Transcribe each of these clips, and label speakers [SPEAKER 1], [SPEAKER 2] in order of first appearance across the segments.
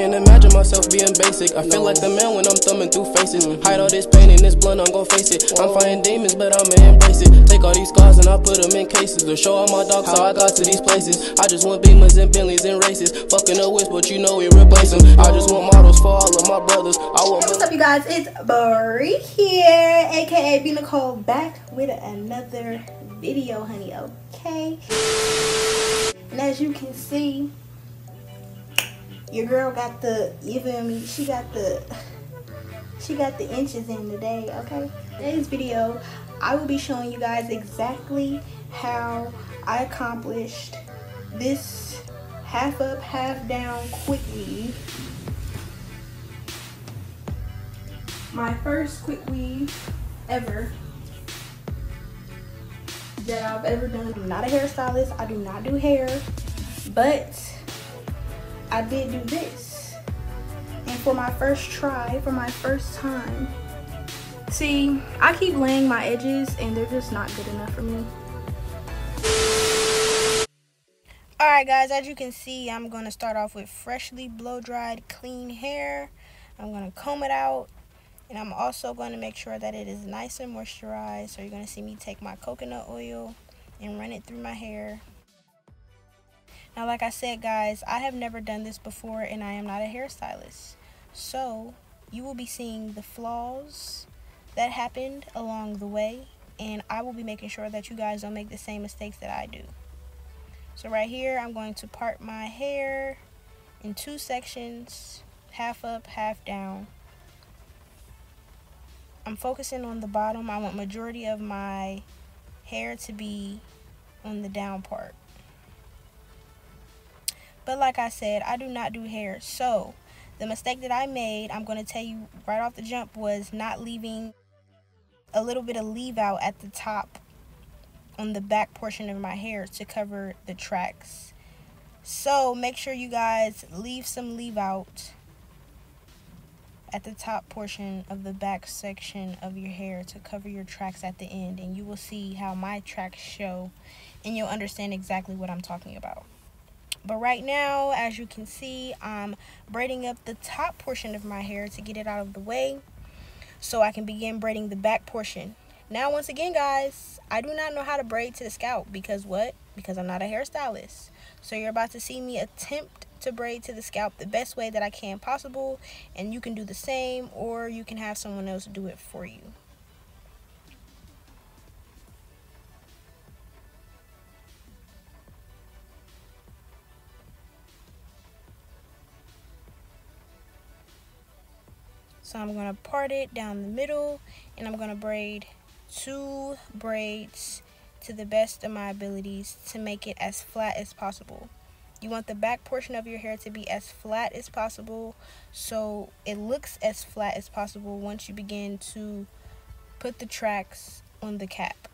[SPEAKER 1] Can't imagine myself being basic. I feel like the man when I'm thumbing through faces. Hide all this pain in this blunt, I'm gon' face it. I'm fighting demons, but I'ma embrace it. Take all these scars and I put them in cases. To show all my dogs how I got to these places. I just want beamers and Bentleys and races. Fucking a whiz, but you know we replace them. I just want models for all of my brothers. I want.
[SPEAKER 2] What's up, you guys? It's Brie here, aka B Nicole, back with another video, honey. Okay. And as you can see, your girl got the, you feel me? She got the, she got the inches in today, okay? Today's video, I will be showing you guys exactly how I accomplished this half up, half down quick weave. My first quick weave ever that I've ever done. Not a hairstylist. I do not do hair, but I did do this. And for my first try, for my first time, see, I keep laying my edges and they're just not good enough for me. Alright guys, as you can see, I'm going to start off with freshly blow-dried clean hair. I'm going to comb it out. And I'm also going to make sure that it is nice and moisturized. So you're going to see me take my coconut oil and run it through my hair. Now, like I said, guys, I have never done this before and I am not a hairstylist. So, you will be seeing the flaws that happened along the way. And I will be making sure that you guys don't make the same mistakes that I do. So right here, I'm going to part my hair in two sections, half up, half down. I'm focusing on the bottom. I want majority of my hair to be on the down part. But like I said, I do not do hair. So the mistake that I made, I'm going to tell you right off the jump, was not leaving a little bit of leave out at the top on the back portion of my hair to cover the tracks. So make sure you guys leave some leave out at the top portion of the back section of your hair to cover your tracks at the end and you will see how my tracks show and you'll understand exactly what I'm talking about. But right now, as you can see, I'm braiding up the top portion of my hair to get it out of the way so I can begin braiding the back portion. Now, once again, guys, I do not know how to braid to the scalp because what? Because I'm not a hairstylist. So you're about to see me attempt to braid to the scalp the best way that I can possible. And you can do the same or you can have someone else do it for you. So I'm going to part it down the middle and I'm going to braid two braids to the best of my abilities to make it as flat as possible. You want the back portion of your hair to be as flat as possible so it looks as flat as possible once you begin to put the tracks on the cap.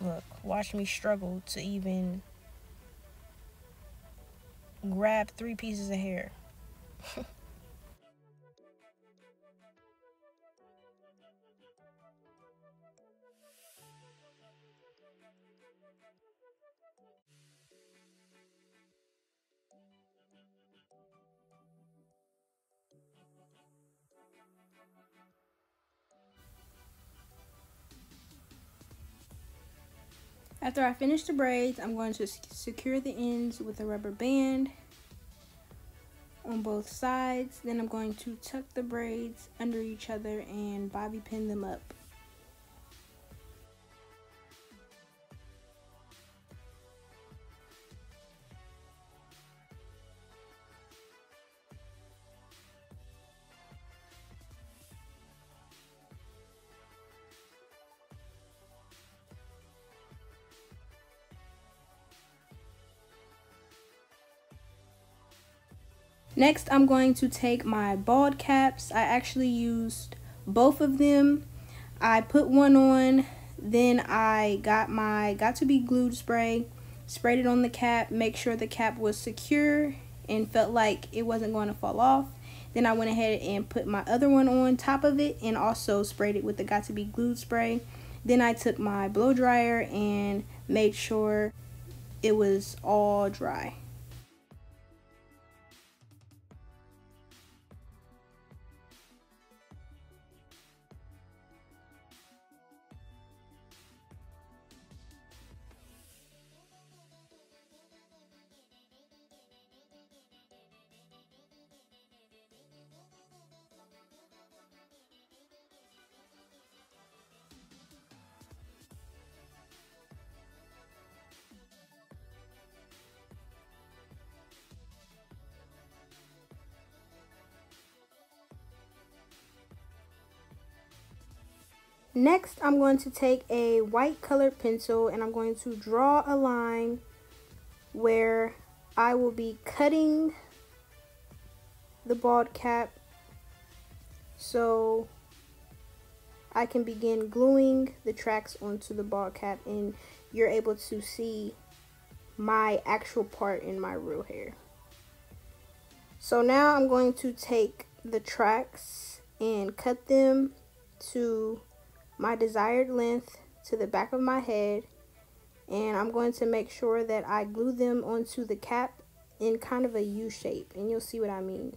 [SPEAKER 2] Look, watch me struggle to even grab three pieces of hair. After I finish the braids, I'm going to secure the ends with a rubber band on both sides. Then I'm going to tuck the braids under each other and bobby pin them up. Next, I'm going to take my bald caps. I actually used both of them. I put one on, then I got my got to be glued spray, sprayed it on the cap, make sure the cap was secure and felt like it wasn't going to fall off. Then I went ahead and put my other one on top of it and also sprayed it with the got to be glued spray. Then I took my blow dryer and made sure it was all dry. Next, I'm going to take a white colored pencil and I'm going to draw a line where I will be cutting the bald cap so I can begin gluing the tracks onto the bald cap and you're able to see my actual part in my real hair. So now I'm going to take the tracks and cut them to my desired length to the back of my head and I'm going to make sure that I glue them onto the cap in kind of a U shape and you'll see what I mean.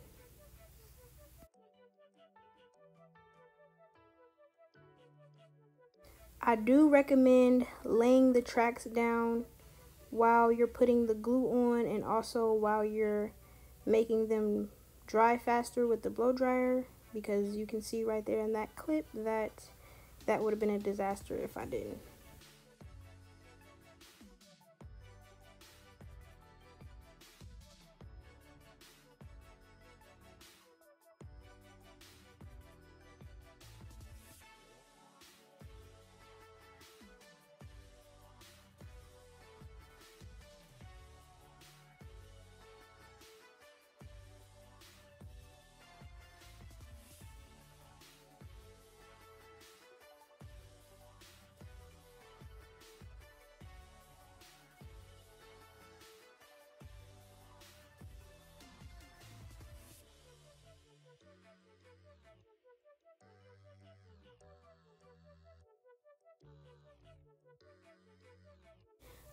[SPEAKER 2] I do recommend laying the tracks down while you're putting the glue on and also while you're making them dry faster with the blow dryer because you can see right there in that clip that that would have been a disaster if I didn't.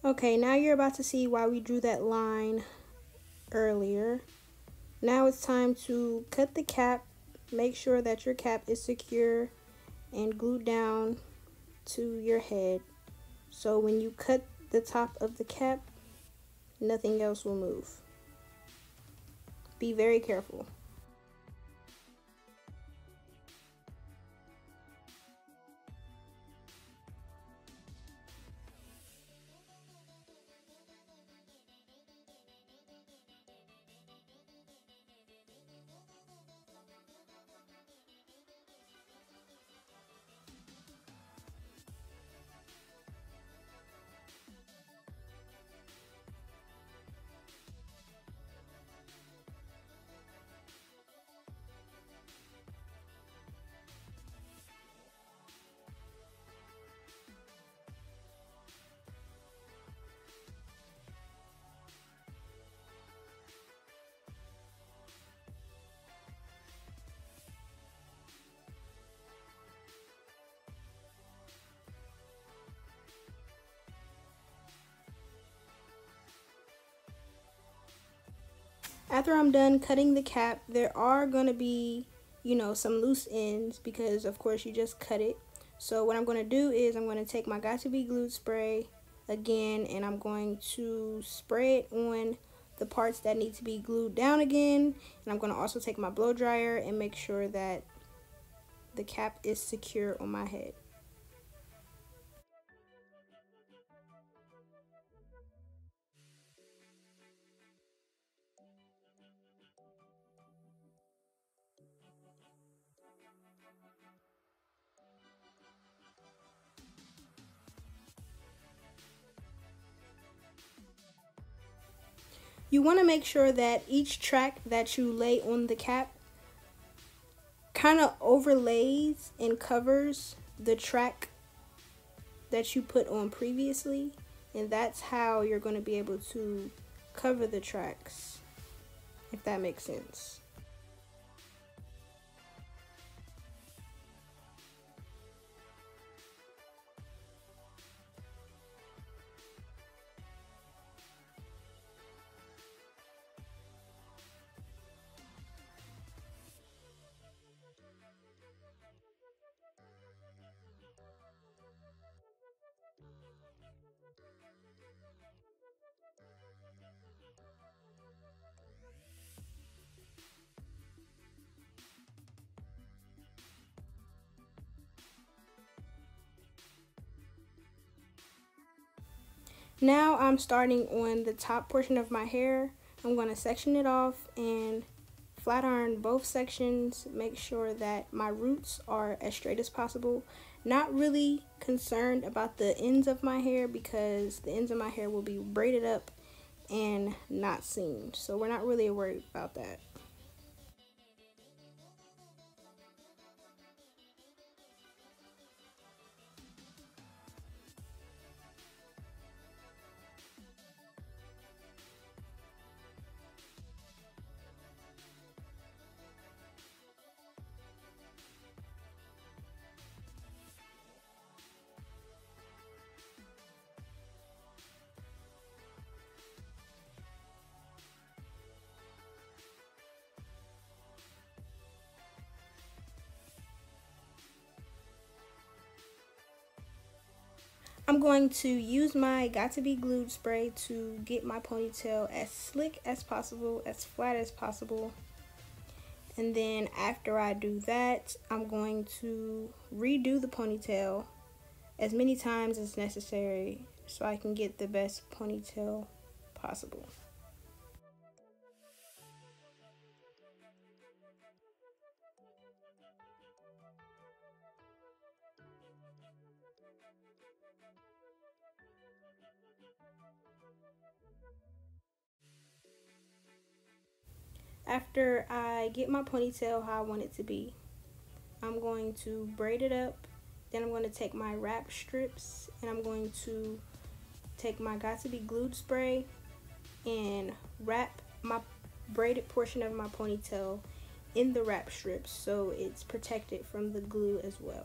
[SPEAKER 2] Okay, now you're about to see why we drew that line earlier. Now it's time to cut the cap. Make sure that your cap is secure and glued down to your head. So when you cut the top of the cap, nothing else will move. Be very careful. After I'm done cutting the cap, there are going to be, you know, some loose ends because, of course, you just cut it. So what I'm going to do is I'm going to take my Got To Be Glued spray again and I'm going to spray it on the parts that need to be glued down again. And I'm going to also take my blow dryer and make sure that the cap is secure on my head. You want to make sure that each track that you lay on the cap kind of overlays and covers the track that you put on previously and that's how you're going to be able to cover the tracks if that makes sense. Now I'm starting on the top portion of my hair. I'm going to section it off and flat iron both sections. Make sure that my roots are as straight as possible. Not really concerned about the ends of my hair because the ends of my hair will be braided up and not seamed. So we're not really worried about that. I'm going to use my Got To Be Glued spray to get my ponytail as slick as possible, as flat as possible. And then after I do that, I'm going to redo the ponytail as many times as necessary so I can get the best ponytail possible. After I get my ponytail how I want it to be, I'm going to braid it up. Then I'm going to take my wrap strips and I'm going to take my got to be Glued spray and wrap my braided portion of my ponytail in the wrap strips so it's protected from the glue as well.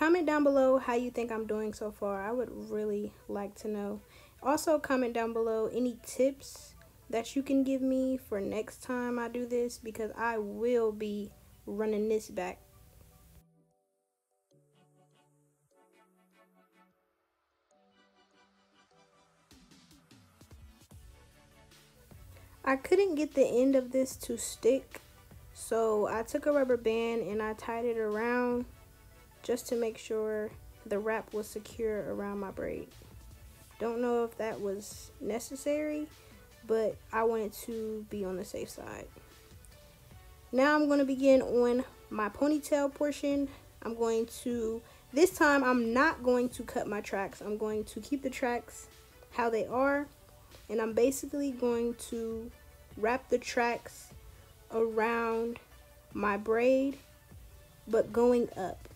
[SPEAKER 2] Comment down below how you think I'm doing so far. I would really like to know. Also, comment down below any tips that you can give me for next time I do this because I will be running this back I couldn't get the end of this to stick so I took a rubber band and I tied it around just to make sure the wrap was secure around my braid. Don't know if that was necessary, but I wanted to be on the safe side. Now I'm going to begin on my ponytail portion. I'm going to, this time I'm not going to cut my tracks. I'm going to keep the tracks how they are And I'm basically going to wrap the tracks around my braid, but going up.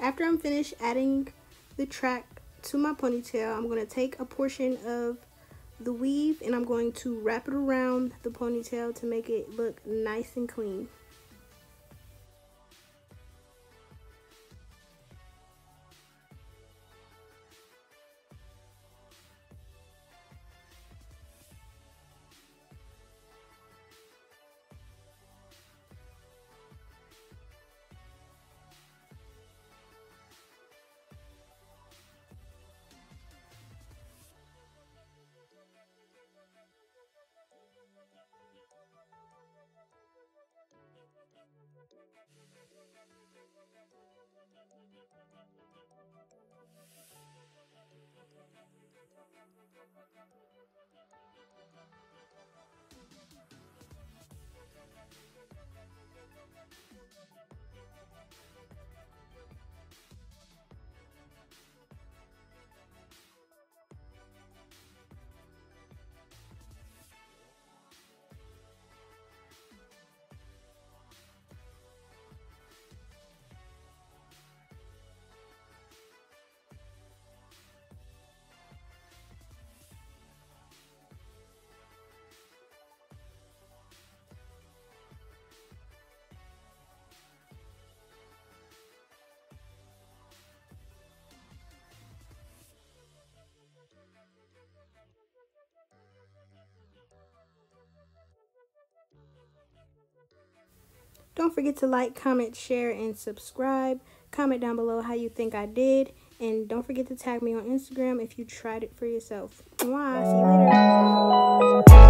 [SPEAKER 2] After I'm finished adding the track to my ponytail, I'm going to take a portion of the weave and I'm going to wrap it around the ponytail to make it look nice and clean. Don't forget to like, comment, share, and subscribe. Comment down below how you think I did. And don't forget to tag me on Instagram if you tried it for yourself. Mwah. See you later.